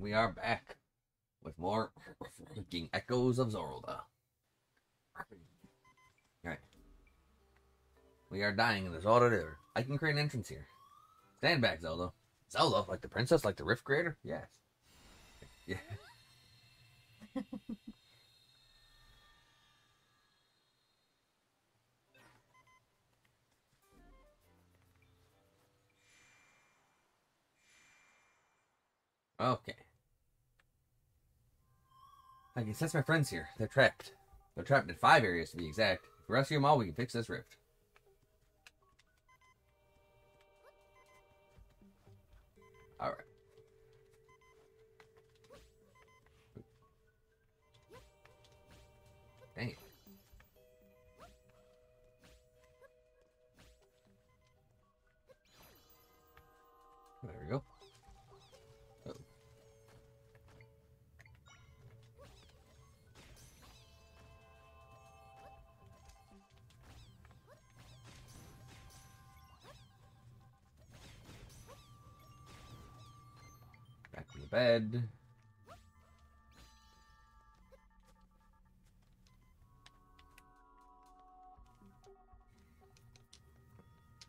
We are back with more freaking echoes of Zorlda. Alright. We are dying in Zelda River. I can create an entrance here. Stand back, Zelda. Zelda, like the princess, like the rift creator? Yes. Yeah. Okay. I can sense my friends here. They're trapped. They're trapped in five areas to be exact. If we rescue them all, we can fix this rift. The bed.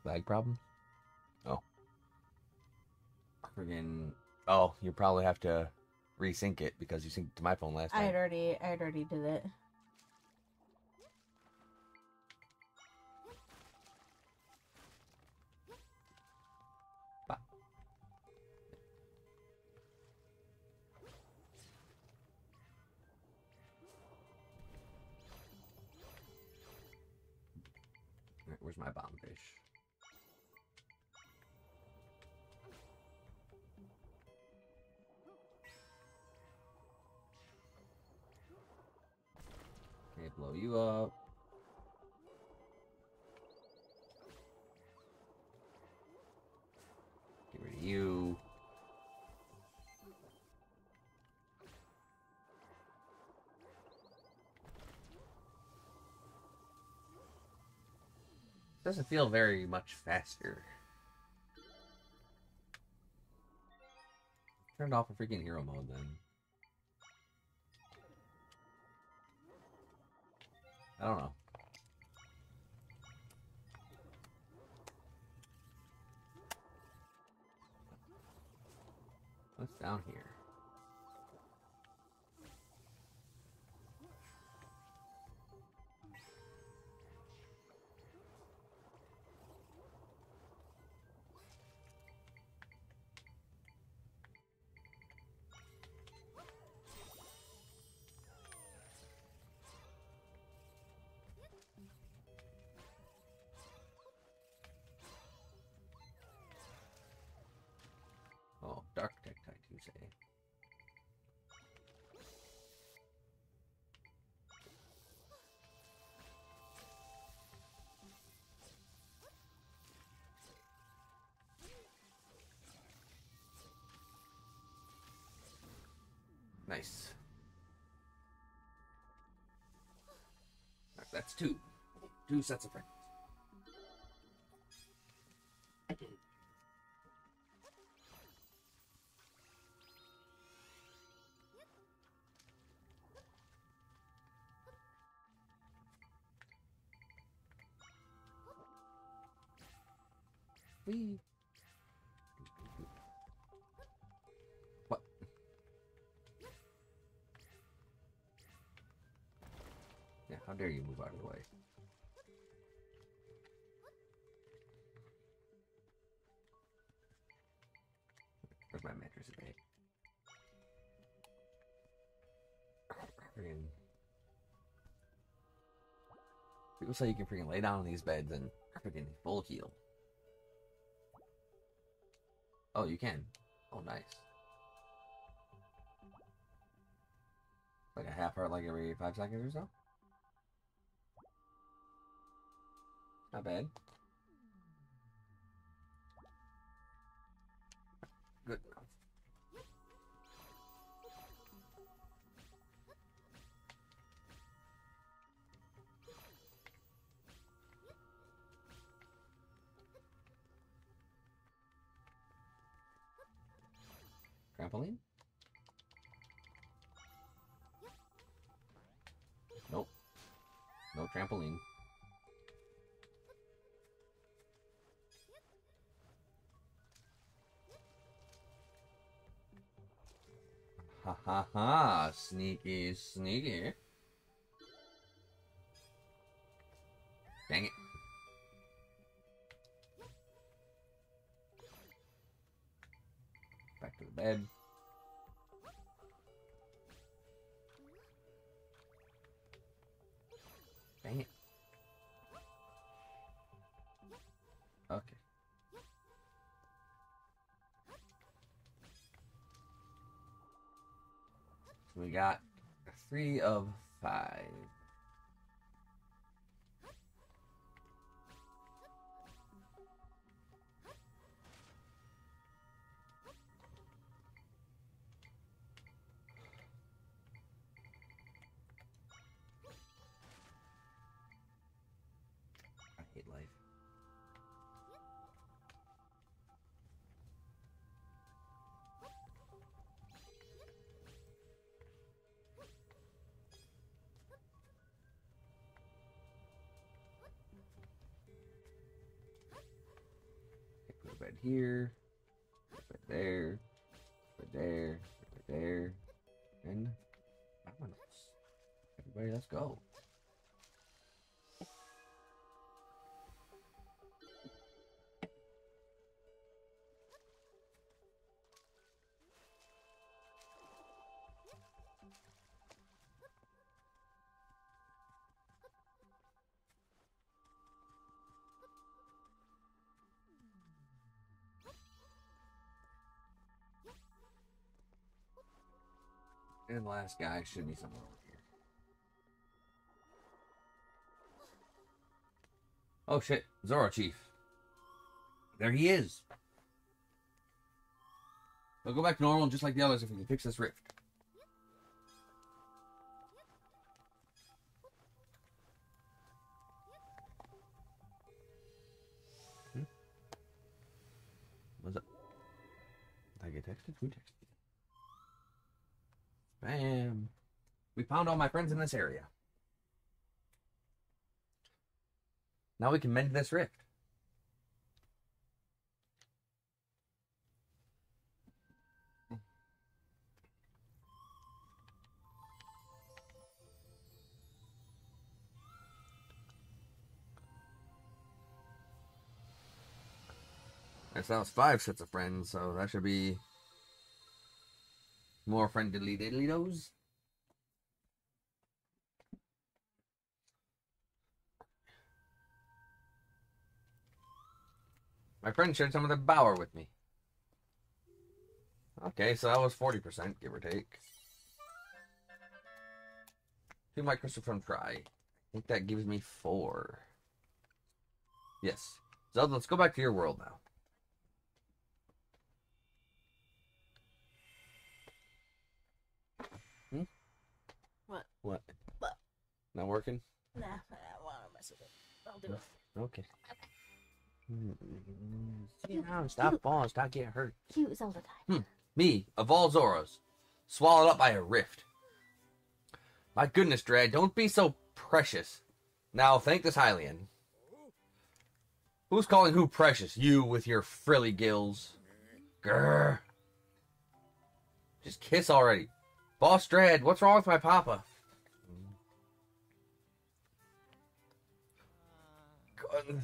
Lag problem? Oh. Friggin' Oh, you probably have to resync it because you synced to my phone last time. I had already, I had already did it. Blow you up. Get rid of you. Doesn't feel very much faster. Turned off a freaking hero mode then. I don't know. What's down here? Nice. That's two. Two sets of friends. My mattress? Friggin- People say you can freaking lay down on these beds and freaking full heal. Oh, you can. Oh, nice. Like a half heart, like every five seconds or so. Not bad. trampoline? Nope. No trampoline. Ha ha ha, sneaky, sneaky. Three of Bed here, right there, right there, bed there, and vámonos. Everybody, let's go. And last guy should be somewhere over here. Oh shit, Zora Chief. There he is. We'll go back to normal just like the others if we can fix this rift. Hmm? What's up? Did I get texted? Who texted? Bam. We found all my friends in this area. Now we can mend this rift. That sounds five sets of friends, so that should be more friendly diddly dos. My friend shared some of the bower with me. Okay, so that was 40%, give or take. Who might Christopher try? I think that gives me four. Yes. Zelda, let's go back to your world now. What? What? What? Not working? Nah, I don't want to mess with it. I'll do it. Okay. Sit down, stop falling, stop getting hurt. Cute Zelda time. Hmm. Me, of all Zoras, swallowed up by a rift. My goodness, Dradd, don't be so precious. Now, thank this Hylian. Who's calling who precious? You with your frilly gills. Grr. Just kiss already. Boss Dradd, what's wrong with my papa?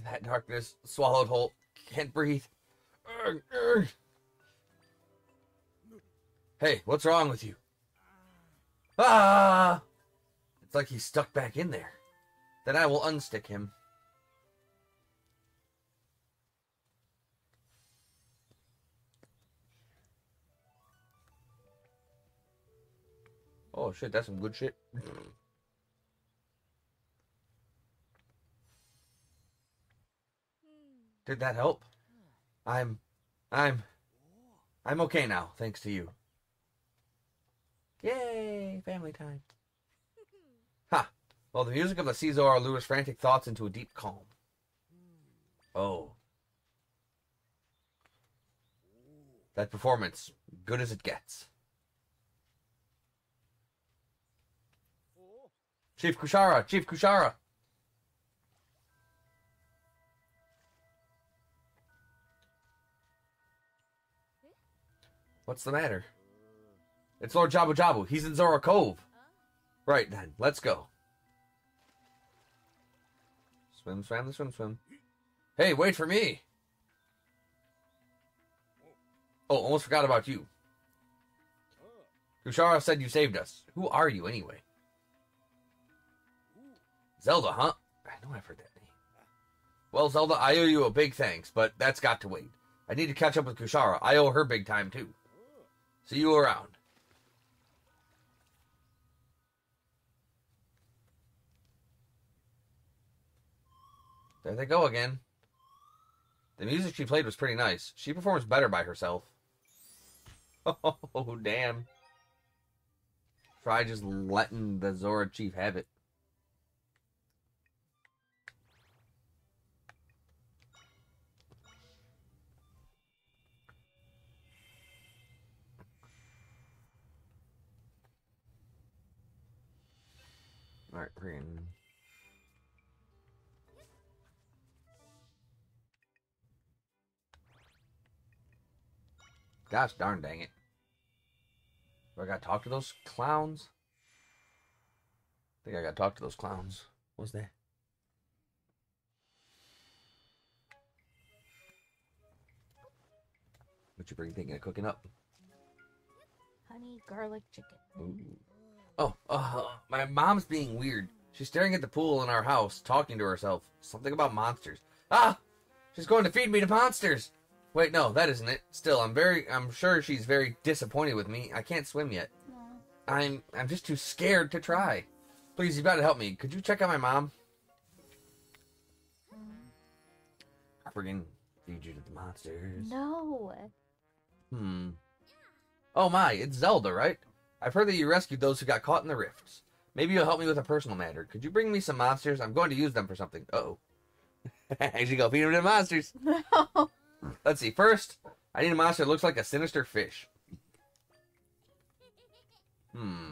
That darkness swallowed whole. Can't breathe. Hey, what's wrong with you? Ah! It's like he's stuck back in there. Then I will unstick him. Oh shit, that's some good shit. Did that help? I'm I'm I'm okay now, thanks to you. Yay, family time. Ha! Well, the music of the Caesar lures frantic thoughts into a deep calm. Oh. That performance, good as it gets. Chief Kushara, Chief Kushara. What's the matter? It's Lord Jabu Jabu. He's in Zora Cove. Right then, let's go. Swim, swam, swim, swim. Hey, wait for me. Oh, almost forgot about you. Kushara said you saved us. Who are you, anyway? Zelda, huh? I know I've heard that name. Well, Zelda, I owe you a big thanks, but that's got to wait. I need to catch up with Kushara. I owe her big time, too. See you around. There they go again. The music she played was pretty nice. She performs better by herself. Oh, damn. Try just letting the Zora chief have it. Alright, green. Gosh darn dang it. Do I gotta talk to those clowns? I think I gotta talk to those clowns. What's that? What you bring thinking of cooking up? Honey garlic chicken. Ooh. Oh, uh, my mom's being weird. She's staring at the pool in our house, talking to herself. Something about monsters. Ah! She's going to feed me to monsters! Wait, no, that isn't it. Still, I'm very, I'm sure she's very disappointed with me. I can't swim yet. I'm, I'm just too scared to try. Please, you've gotta help me. Could you check on my mom? I friggin' feed you to the monsters. No. Hmm. Oh my, it's Zelda, right? I've heard that you rescued those who got caught in the rifts. Maybe you'll help me with a personal matter. Could you bring me some monsters? I'm going to use them for something. Uh oh. I should go feed them to the monsters. No. Let's see. First, I need a monster that looks like a sinister fish. Hmm.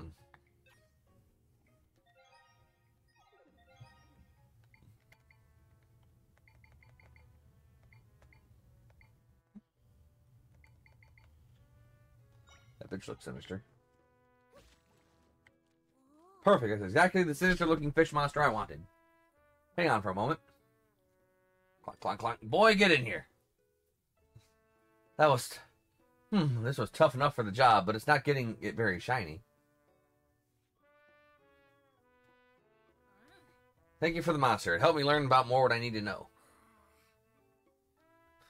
That bitch looks sinister. Perfect. That's exactly the sinister looking fish monster I wanted. Hang on for a moment. Clunk, clunk, clunk. Boy, get in here. That was. Hmm, this was tough enough for the job, but it's not getting it very shiny. Thank you for the monster. It helped me learn about more what I need to know.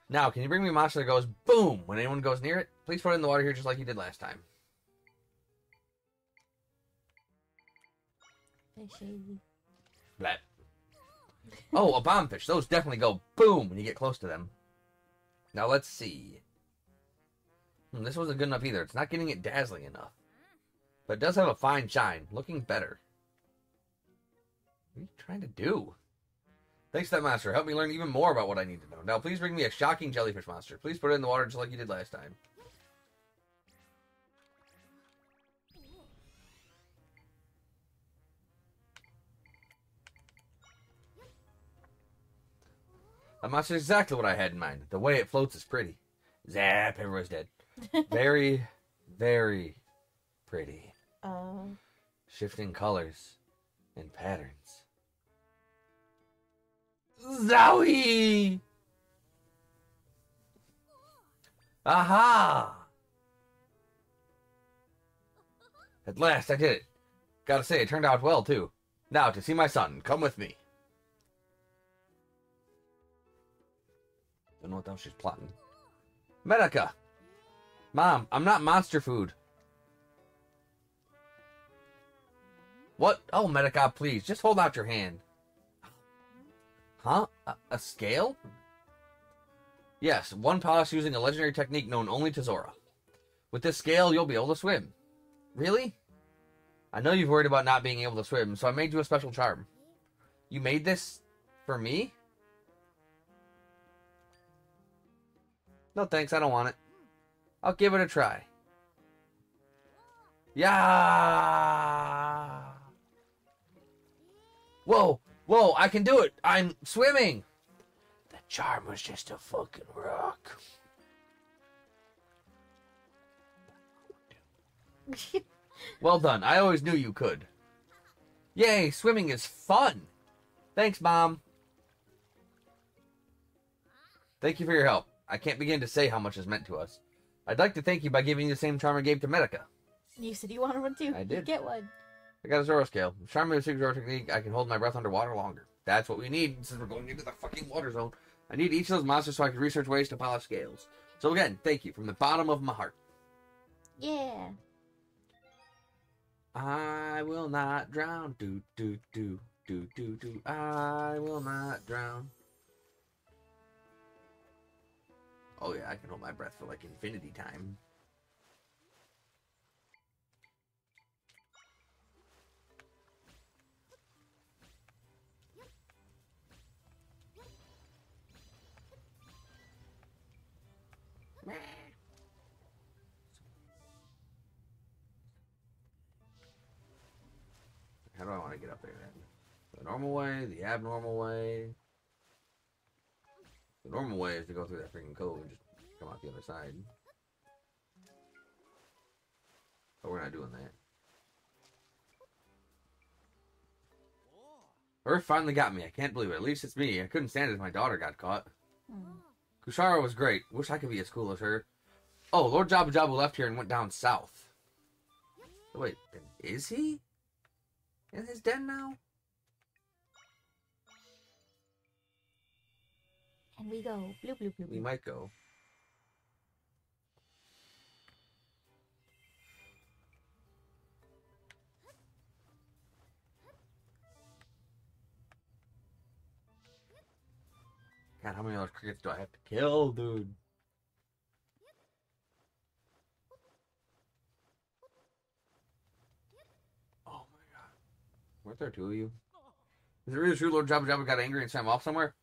Now, can you bring me a monster that goes boom when anyone goes near it? Please put it in the water here just like you did last time. Fishy. Oh, a bombfish. Those definitely go boom when you get close to them. Now let's see. Hmm, this wasn't good enough either. It's not getting it dazzling enough. But it does have a fine shine. Looking better. What are you trying to do? Thanks to that monster. Help me learn even more about what I need to know. Now please bring me a shocking jellyfish monster. Please put it in the water just like you did last time. That monster is exactly what I had in mind. The way it floats is pretty. Zap, everyone's dead. Very, very pretty. Uh, Shifting colors and patterns. Zowie! Aha! At last, I did it. Gotta say, it turned out well, too. Now, to see my son, come with me. Don't know what else she's plotting. Medica! Mom, I'm not monster food. What? Oh, Medica, please, just hold out your hand. Huh? A, a scale? Yes, one polish using a legendary technique known only to Zora. With this scale, you'll be able to swim. Really? I know you've worried about not being able to swim, so I made you a special charm. You made this for me? No thanks, I don't want it. I'll give it a try. Yeah. Whoa, whoa, I can do it. I'm swimming. The charm was just a fucking rock. Well done. I always knew you could. Yay, swimming is fun. Thanks, Mom. Thank you for your help. I can't begin to say how much is meant to us. I'd like to thank you by giving you the same charm I gave to Medica. you said you wanted one too. I did. Get one. I got a Zora scale. With Charm of the Zoro technique, I can hold my breath underwater longer. That's what we need since we're going into the fucking water zone. I need each of those monsters so I can research ways to polish scales. So again, thank you from the bottom of my heart. Yeah. I will not drown. Do do do do do do. I will not drown. Oh yeah, I can hold my breath for like infinity time. How do I want to get up there then? The normal way, the abnormal way. The normal way is to go through that freaking cove and just come out the other side. But we're not doing that. Earth finally got me. I can't believe it. At least it's me. I couldn't stand it if my daughter got caught. Hmm. Kushara was great. Wish I could be as cool as her. Oh, Lord Jabu Jabu left here and went down south. Wait, is he? In his den now? And we go. Bloop, bloop, bloop. We bloop. might go. God, how many other crickets do I have to kill, dude? Oh my god. Weren't there two of you? Is it really true Lord Jabu Jabu got angry and sent him off somewhere?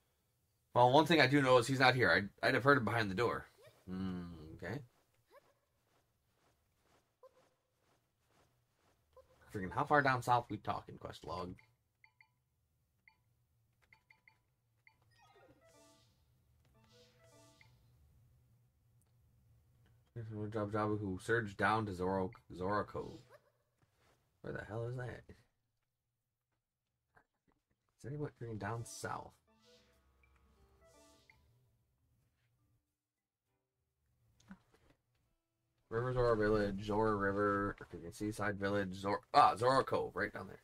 Well, one thing I do know is he's not here. I'd, I'd have heard him behind the door. Hmm, okay. Freaking, how far down south we talking, quest log? Jabu Jabu who surged down to Zoro, Zora Cove. Where the hell is that? Is anyone freaking down south? River Zora Village, Zora River, freaking Seaside Village, Zora, ah, Zora Cove, right down there.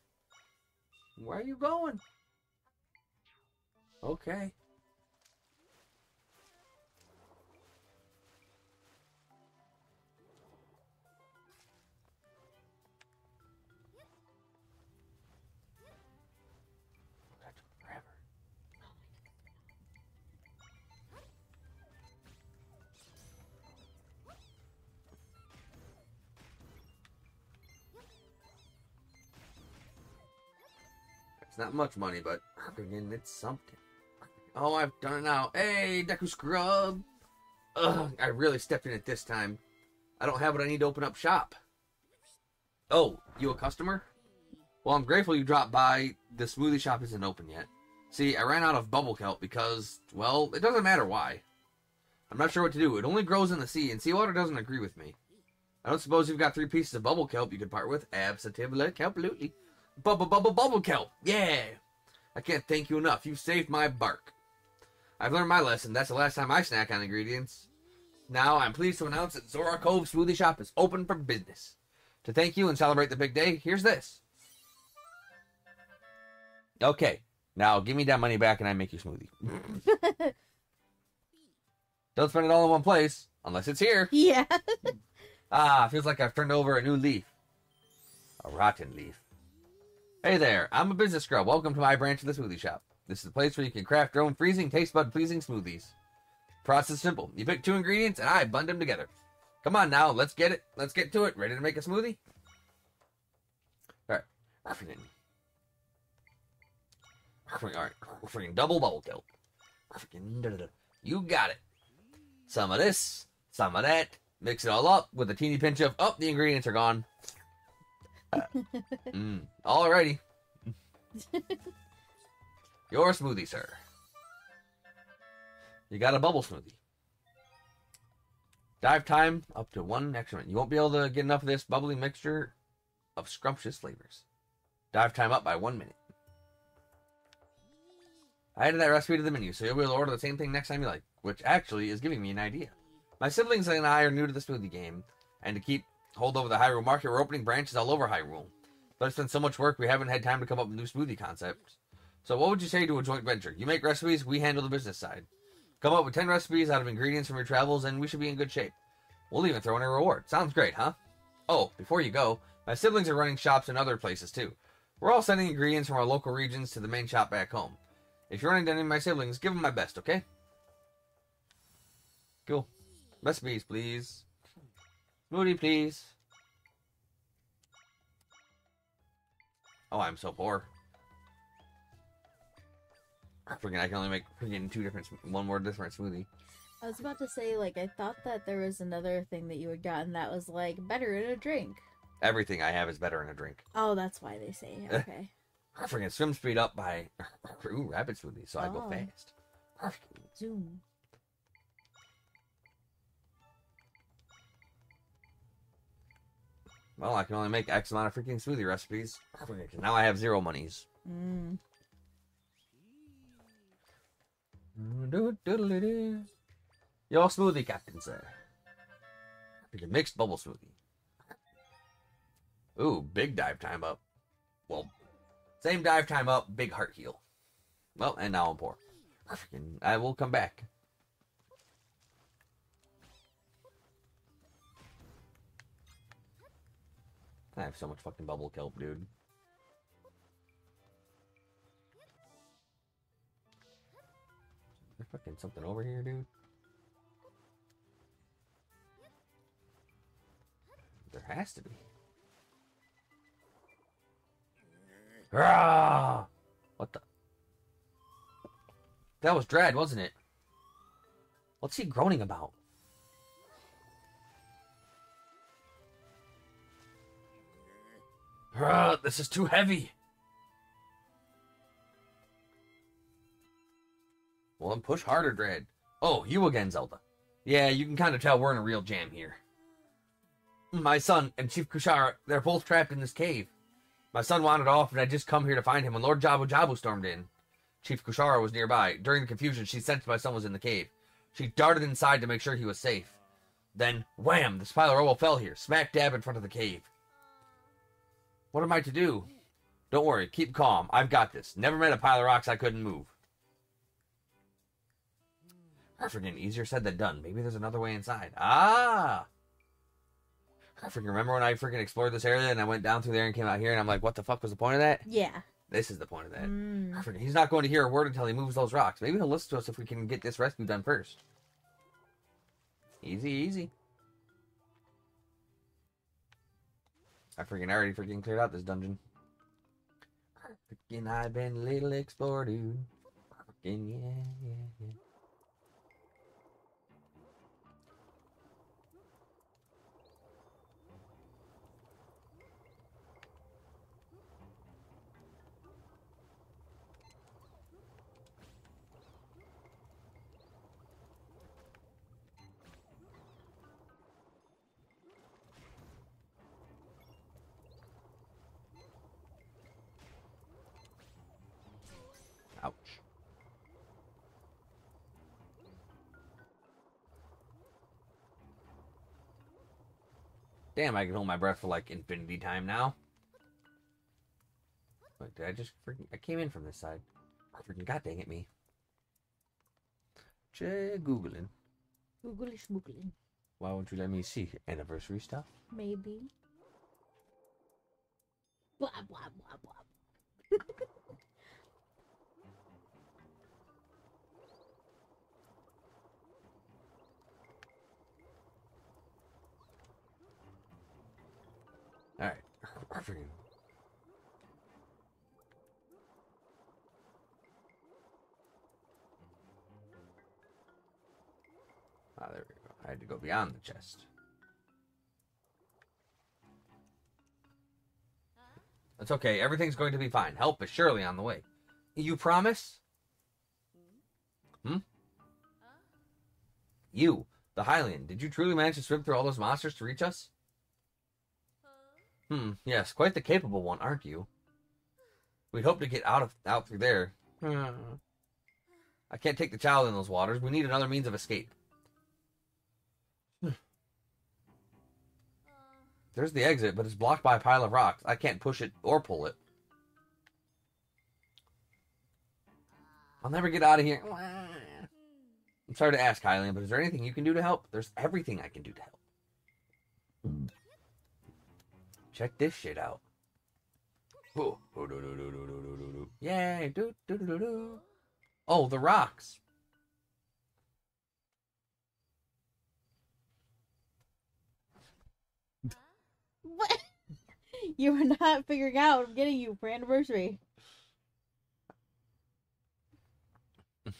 Where are you going? Okay. Much money, but freaking it's something. Oh, I've done it now. Hey, Deku Scrub! Ugh, I really stepped in it this time. I don't have what I need to open up shop. Oh, you a customer? Well, I'm grateful you dropped by. The smoothie shop isn't open yet. See, I ran out of bubble kelp because, well, it doesn't matter why. I'm not sure what to do. It only grows in the sea, and seawater doesn't agree with me. I don't suppose you've got three pieces of bubble kelp you could part with. Absolutely, kelp-lutely. Bubble, bubble, bubble kelp. Yeah. I can't thank you enough. You've saved my bark. I've learned my lesson. That's the last time I snack on ingredients. Now I'm pleased to announce that Zora Cove Smoothie Shop is open for business. To thank you and celebrate the big day, here's this. Okay, now give me that money back and I make you smoothie. Don't spend it all in one place, unless it's here. yeah. Ah, feels like I've turned over a new leaf. A rotten leaf. Hey there, I'm a business girl. Welcome to my branch of the smoothie shop. This is the place where you can craft your own freezing, taste bud pleasing smoothies. Process simple. You pick two ingredients and I blend them together. Come on now, let's get it. Let's get to it. Ready to make a smoothie? Alright. Freaking. Alright. Freaking double bubble kelp. You got it. Some of this, some of that. Mix it all up with a teeny pinch of. Oh, the ingredients are gone. Mm, alrighty. Your smoothie, sir. You got a bubble smoothie. Dive time up to one extra minute. You won't be able to get enough of this bubbly mixture of scrumptious flavors. Dive time up by one minute. I added that recipe to the menu, so you'll be able to order the same thing next time you like, which actually is giving me an idea. My siblings and I are new to the smoothie game, and to keep hold over the Hyrule market, we're opening branches all over Hyrule. But it's been so much work, we haven't had time to come up with new smoothie concepts. So what would you say to a joint venture? You make recipes, we handle the business side. Come up with 10 recipes out of ingredients from your travels, and we should be in good shape. We'll even throw in a reward. Sounds great, huh? Oh, before you go, my siblings are running shops in other places too. We're all sending ingredients from our local regions to the main shop back home. If you're running into any of my siblings, give them my best, okay? Cool. Recipes, please. Smoothie, please. Oh, I'm so poor. Freaking, I can only make freaking two different, one more different smoothie. I was about to say, like, I thought that there was another thing that you had gotten that was, like, better in a drink. Everything I have is better in a drink. Oh, that's why they say. Okay. Freaking swim speed up by ooh rapid smoothie, so I go Oh. fast. Zoom. Well, I can only make X amount of freaking smoothie recipes. Now I have zero monies. Mm. Your smoothie, Captain, sir. Freaking mixed bubble smoothie. Ooh, big dive time up. Well, same dive time up, big heart heal. Well, and now I'm poor. Freaking, I will come back. I have so much fucking bubble kelp, dude. Is there fucking something over here, dude? There has to be. Ah! What the? That was Dradd, wasn't it? What's he groaning about? This is too heavy. Well, then push harder, Dradd. Oh, you again, Zelda. Yeah, you can kind of tell we're in a real jam here. My son and Chief Kushara, they're both trapped in this cave. My son wandered off, and I just come here to find him when Lord Jabu Jabu stormed in. Chief Kushara was nearby. During the confusion, she sensed my son was in the cave. She darted inside to make sure he was safe. Then, wham! The Spyro fell here, smack dab in front of the cave. What am I to do? Don't worry, keep calm. I've got this. Never met a pile of rocks I couldn't move. Freaking easier said than done. Maybe there's another way inside. Ah! I remember when I freaking explored this area and I went down through there and came out here and I'm like, what the fuck was the point of that? Yeah. This is the point of that. Mm. He's not going to hear a word until he moves those rocks. Maybe he'll listen to us if we can get this rescue done first. Easy, easy. I freaking already freaking cleared out this dungeon. Freaking, I've been a little explorer, dude. Freaking, yeah, yeah, yeah. Damn, I can hold my breath for like infinity time now. Wait, did I just freaking. I came in from this side. Freaking god dang it, me. Che Googling. Googly smoogly. Why won't you let me see anniversary stuff? Maybe. Blah, blah, blah, blah. Ah, there we go. I had to go beyond the chest. That's okay. Everything's going to be fine. Help is surely on the way. You promise? Hmm? You, the Hylian, did you truly manage to swim through all those monsters to reach us? Hmm, yes, quite the capable one, aren't you? We'd hope to get out of out through there. I can't take the child in those waters. We need another means of escape. There's the exit, but it's blocked by a pile of rocks. I can't push it or pull it. I'll never get out of here. I'm sorry to ask, Hylian, but is there anything you can do to help? There's everything I can do to help. Check this shit out. Yay! Oh, the rocks. What? you were not figuring out. I'm getting you for anniversary.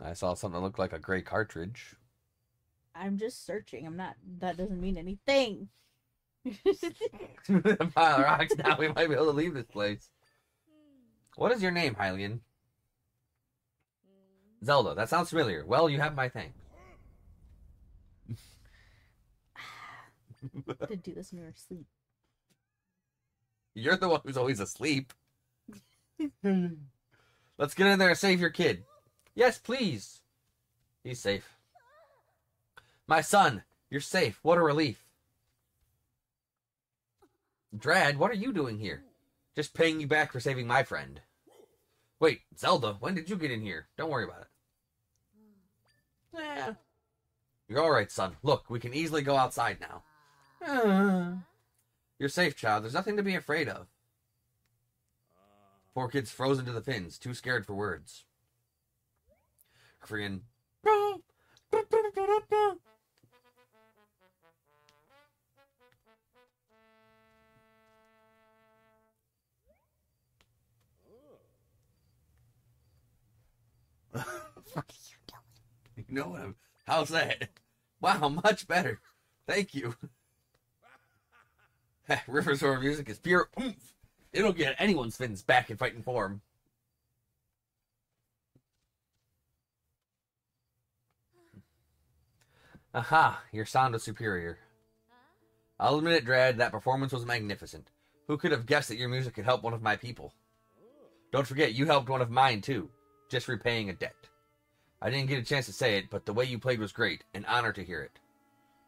I saw something that looked like a gray cartridge. I'm just searching. I'm not. That doesn't mean anything. a pile of rocks now. We might be able to leave this place. What is your name, Hylian? Zelda. That sounds familiar. Well, you have my thanks. to do this in your sleep. You're the one who's always asleep. Let's get in there and save your kid. Yes, please. He's safe. My son, you're safe. What a relief. Dradd, what are you doing here? Just paying you back for saving my friend. Wait, Zelda, when did you get in here? Don't worry about it. Yeah. You're alright, son. Look, we can easily go outside now. Uh. You're safe, child. There's nothing to be afraid of. Poor kid's frozen to the pins, too scared for words. Friggin' You know what I'm. How's that? Wow, much better. Thank you. River's Roar music is pure oomph. It'll get anyone's fins back in fighting form. Aha, your sound was superior. I'll admit it, Dradd, that performance was magnificent. Who could have guessed that your music could help one of my people? Don't forget, you helped one of mine too, just repaying a debt. I didn't get a chance to say it, but the way you played was great. An honor to hear it.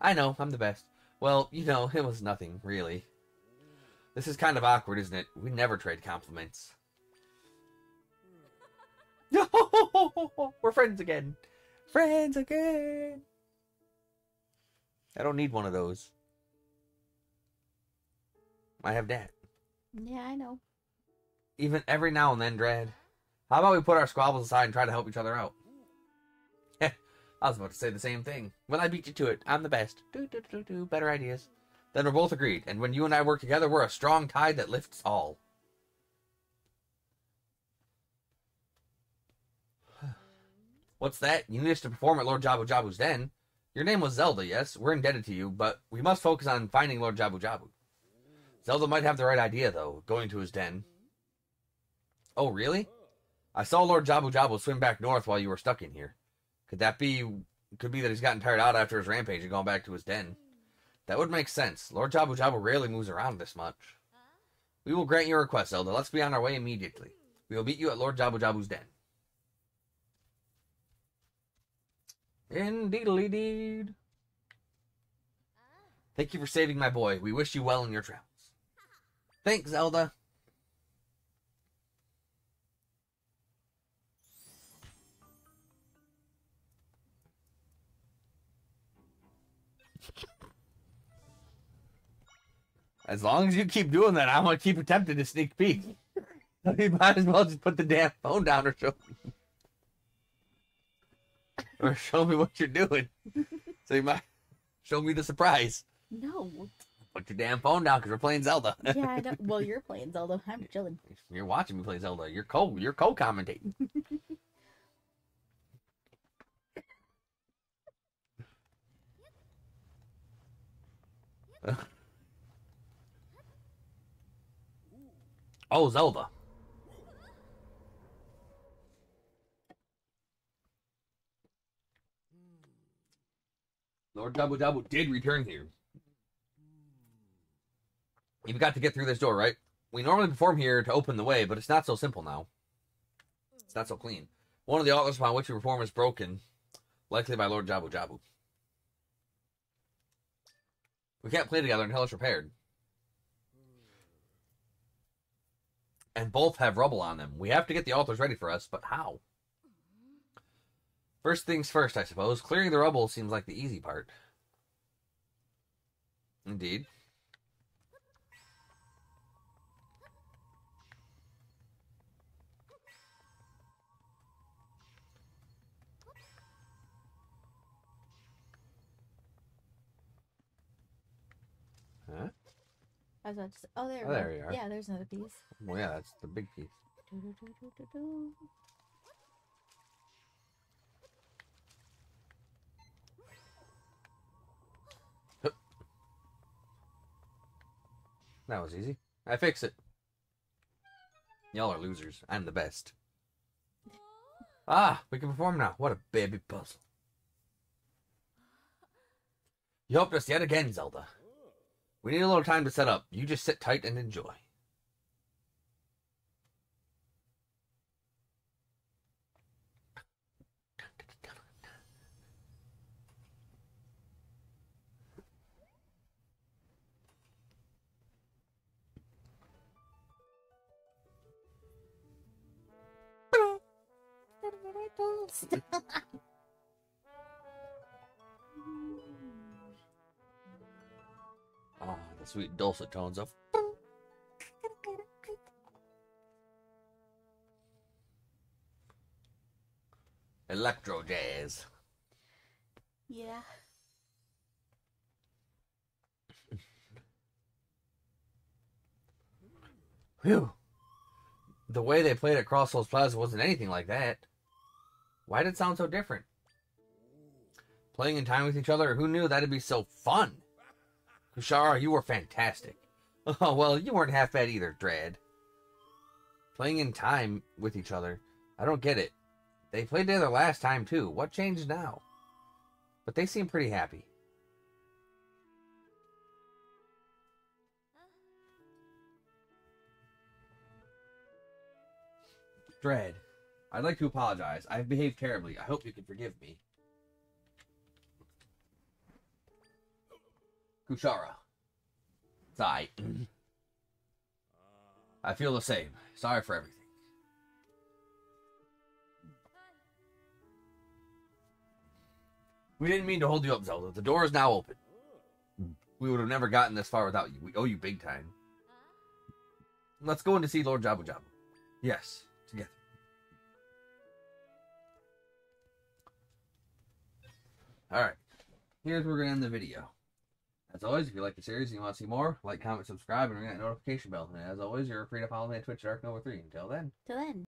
I know, I'm the best. Well, you know, it was nothing, really. This is kind of awkward, isn't it? We never trade compliments. We're friends again. Friends again. I don't need one of those. I have that. Yeah, I know. Even every now and then, Dradd. How about we put our squabbles aside and try to help each other out? I was about to say the same thing. Well, I beat you to it. I'm the best. Do, do, do, do. Better ideas. Then we're both agreed. And when you and I work together, we're a strong tide that lifts all. What's that? You need us to perform at Lord Jabu Jabu's den. Your name was Zelda, yes? We're indebted to you, but we must focus on finding Lord Jabu Jabu. Zelda might have the right idea, though, going to his den. Oh, really? I saw Lord Jabu Jabu swim back north while you were stuck in here. Could that be? Could be that he's gotten tired out after his rampage and gone back to his den. That would make sense. Lord Jabu Jabu rarely moves around this much. We will grant your request, Zelda. Let's be on our way immediately. We will meet you at Lord Jabu Jabu's den. Indeedly deed. Thank you for saving my boy. We wish you well in your travels. Thanks, Zelda. As long as you keep doing that, I'm gonna keep attempting to sneak peek. You might as well just put the damn phone down or show me. or show me what you're doing. So you might show me the surprise. No. Put your damn phone down because we're playing Zelda. Yeah, I don't. Well, you're playing Zelda. I'm chilling. You're watching me play Zelda. You're co you're co Oh, Zelda. Lord Jabu Jabu did return here. You've got to get through this door, right? We normally perform here to open the way, but it's not so simple now. It's not so clean. One of the altars upon which we perform is broken, likely by Lord Jabu Jabu. We can't play together until it's repaired. And both have rubble on them. We have to get the altars ready for us, but how? First things first, I suppose. Clearing the rubble seems like the easy part. Indeed. I was about to say, oh, there, Oh, we there you are. Yeah, there's another piece. Well, yeah, that's the big piece. Do-do-do-do-do-do. That was easy. I fix it. Y'all are losers. I'm the best. Ah, we can perform now. What a baby puzzle. You helped us yet again, Zelda. We need a little time to set up. You just sit tight and enjoy. the sweet dulcet tones of. Electro jazz. yeah. Phew. The way they played at Crossflows Plaza wasn't anything like that. Why did it sound so different? Playing in time with each other, who knew that'd be so fun? Kushara, you were fantastic. Oh, well, you weren't half bad either, Dradd. Playing in time with each other, I don't get it. They played together last time, too. What changed now? But they seem pretty happy. Dradd, I'd like to apologize. I've behaved terribly. I hope you can forgive me. Kushara. Sigh. I feel the same. Sorry for everything. We didn't mean to hold you up, Zelda. The door is now open. We would have never gotten this far without you. We owe you big time. Let's go in to see Lord Jabu Jabu. Yes, together. Alright. Here's where we're going to end the video. As always, if you like the series and you want to see more, like, comment, subscribe, and ring that notification bell. And as always, you're free to follow me on Twitch, Dark Nova 3. Until then. Till then.